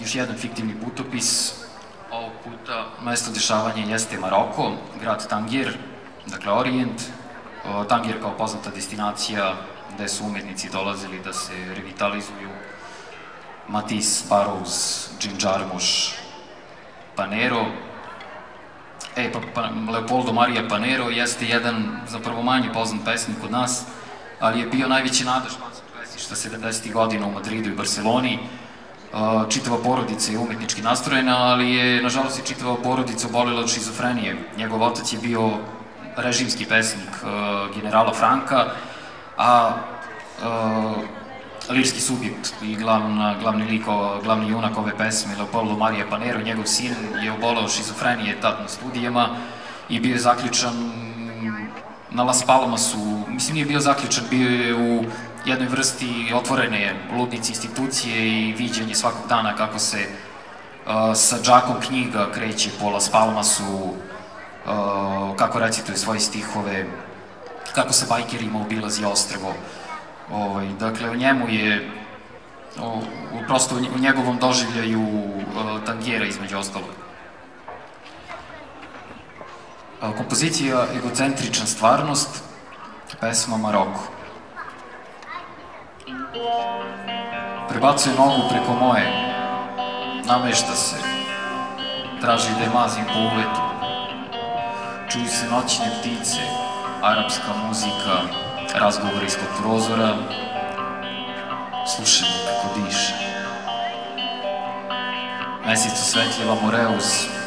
još jedan fiktivni putopis. Ovog puta mesto dešavanja jeste Maroko, grad Tangir, dakle Orijent. Tangir kao poznata destinacija gde su umetnici dolazili da se revitalizuju. Matisse, Barrows, Jim Jarmusch, Panero. E, pa, pa, Leopoldo Maria Panero jeste jedan zapravo manje poznat pesnik kod nas, ali je bio najveći španskog pesništa 70. godina u Madridu i Barceloni. Čitava porodica je umetnički nastrojena, ali je, nažalost, i čitava porodica obolela od šizofrenije. Njegov otac je bio režimski pesnik generala Franka, a lirski subjekt i glavna, glavni liko, glavni junak ove pesme, Leopoldo Maria Panero, njegov sin je obolao šizofrenije tad na studijama i bio je zaključan na Las Palmasu, mislim nije bio zaključan, bio je u jednoj vrsti otvorene ludnici institucije i viđenje svakog dana kako se uh, sa džakom knjiga kreće po Las Palmasu, uh, kako recituje svoje stihove, kako sa bajkerima obilazi ostrvo. Ovaj, dakle, u njemu je, o, prosto u njegovom doživljaju tangijera između ostalog. Kompozicija Egocentrična stvarnost, pesma Maroko. Prebacuje nogu preko moje, namešta se, traži da je mazim po uletu. Čuju se noćne ptice, arapska muzika, razgovor ispod prozora, slušamo kako diše. Mesec osvetljava Moreus,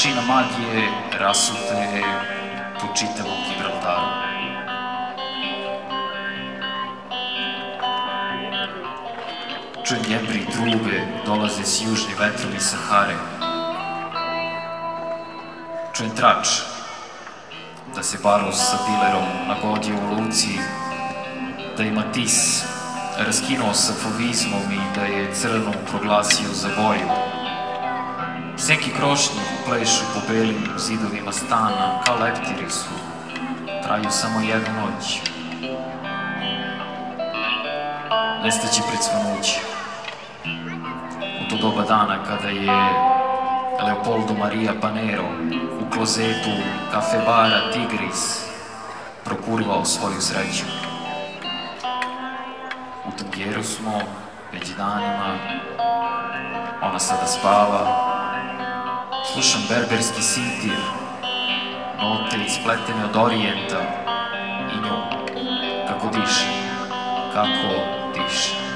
pršina magije rasute po čitavom Gibraltaru. Čujem jebri i trube, dolaze s južni vetrovi Sahare. Čujem trač, da se Barus sa pilerom nagodio u luci, da ima tis raskinuo sa fovizmom i da je crnu proglasio za boju. Senki krošnji plešu po belim zidovima stana, kao leptiri su, traju samo jednu noć. Nestaće pred svanuće. U to doba dana kada je Leopoldo Maria Panero u klozetu kafe bara Tigris prokurvao svoju sreću. U Tangjeru smo već danima, ona sada spava, slušam berberski sintir, note ispletene od orijenta i nju, kako diše, kako diše.